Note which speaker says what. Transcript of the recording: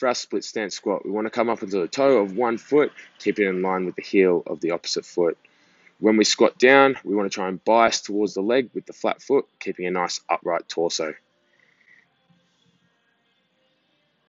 Speaker 1: for our split stance squat, we want to come up into the toe of one foot, keep it in line with the heel of the opposite foot. When we squat down, we want to try and bias towards the leg with the flat foot, keeping a nice upright torso.